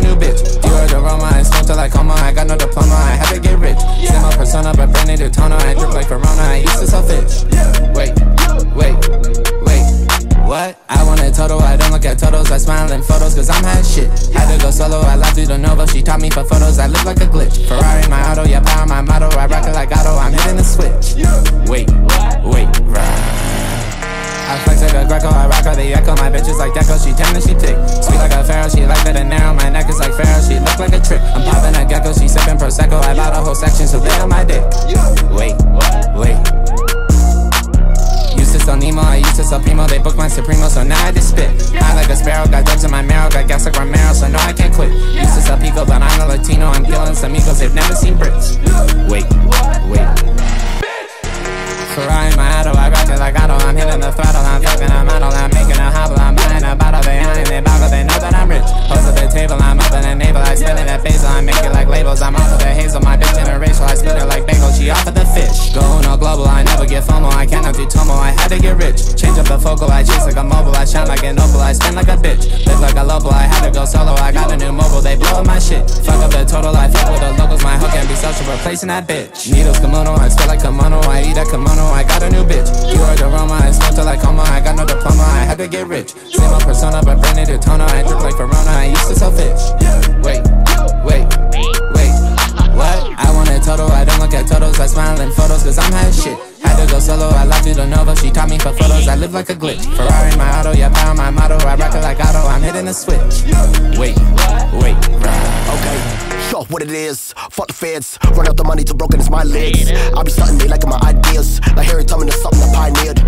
a new bitch. Dior the Roma, I smoke till I coma, I got no diploma, I had to get rich. Same old persona, but brand new Daytona, I drip like Verona, I used to sell fish. Wait, wait, wait. What? I want a total, I don't look at totals, I smile in photos cause I'm hot shit. Had to go solo, I love to the Nova, she taught me for photos, I look like a glitch. Ferrari, my auto, yeah, power, my motto, I rock it like Otto, I'm hitting the switch. Wait, wait, right. I flex like a Greco, I rock her the echo. My bitch is like Deco, she 10 and she tick. Sweet a like Supremo, so now I just spit. High like a sparrow, got drugs in my marrow, got gas like Romero, so no, I can't quit. Used to sell Pico, but I'm a Latino. I'm killing some egos, they've never seen bricks. Wait, wait. Ferrari, my auto, I rock it like Otto. I'm hitting the throttle, I'm fucking a model, I'm making a hobble, I'm buying get FOMO, I cannot do Tomo, I had to get rich. Change up the focal, I chase like a mobile, I shine like an opal, I spin like a bitch. Live like a local, I had to go solo, I got a new mobile, they blow up my shit. Fuck up the total, I fuck with the locals, my hook can't be social, replacing that bitch. Needles, kimono, I spit like kimono, I eat a kimono, I got a new bitch. You are the Roma, I smoke till I coma, I got no diploma, I had to get rich. Same old persona, but brand new Daytona, I drip like Verona, I used to sell fish. Wait, I live like a glitch. Ferrari, my auto, yeah, power, my motto, I rock it like Otto, I'm hitting the switch. Wait, wait, right. Okay. Show what it is. Fuck the feds. Run out the money to broken as my legs. I be starting they like my ideas. Like Harry Tubman is something I pioneered.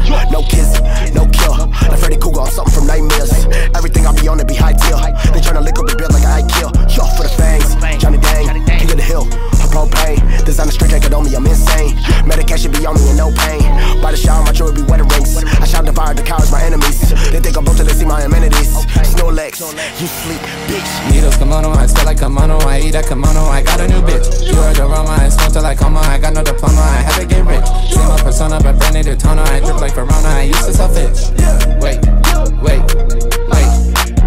You sleep, bitch. Needles, kimono, I spell like kimono, I eat a kimono, I got a new bitch. You are the Roma, I smoke till I coma, I got no diploma, I had to get rich. Same old persona, but brand new Daytona, I drip like Verona, I used to sell fish. Wait, wait, wait,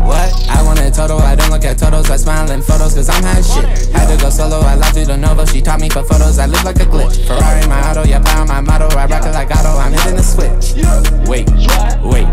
what? I want a total, I don't look at totals, I smile in photos, cause I'm hot shit. Had to go solo, I love to the Nova, she taught me for photos, I live like a glitch. Ferrari, my auto, yeah, power, my motto, I rock it like Otto, I'm hitting the switch. Wait, wait,